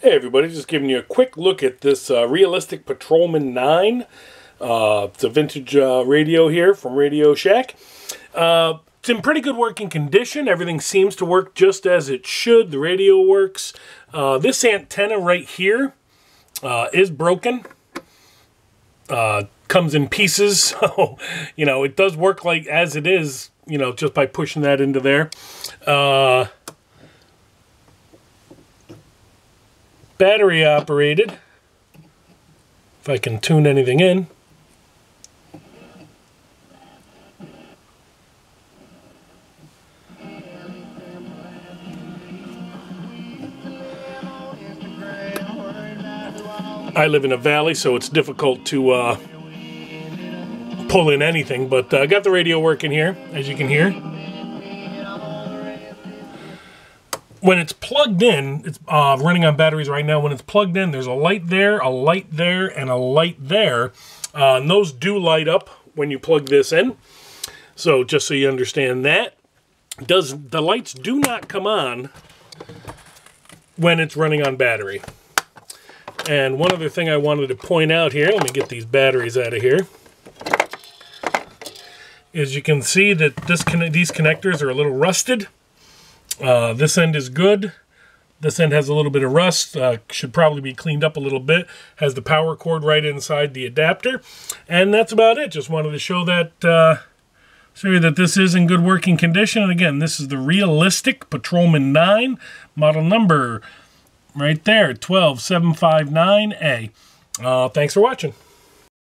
Hey everybody, just giving you a quick look at this uh, Realistic Patrolman 9. Uh, it's a vintage uh, radio here from Radio Shack. Uh, it's in pretty good working condition. Everything seems to work just as it should. The radio works. Uh, this antenna right here uh, is broken. comes in pieces, so, you know, it does work like as it is, you know, just by pushing that into there battery operated. If I can tune anything in. I live in a valley, so it's difficult to uh, pull in anything, but I uh, got the radio working here, as you can hear. When it's plugged in, it's uh, running on batteries right now. When it's plugged in, there's a light there, a light there, and a light there. Uh, and those do light up when you plug this in. So just so you understand that. Does The lights do not come on when it's running on battery. And one other thing I wanted to point out here, let me get these batteries out of here, is you can see that this these connectors are a little rusted. Uh, this end is good. This end has a little bit of rust. Uh, should probably be cleaned up a little bit. Has the power cord right inside the adapter. And that's about it. Just wanted to show that, uh, show you that this is in good working condition. And again, this is the Realistic Patrolman 9 model number right there, 12759A. Uh, thanks for watching.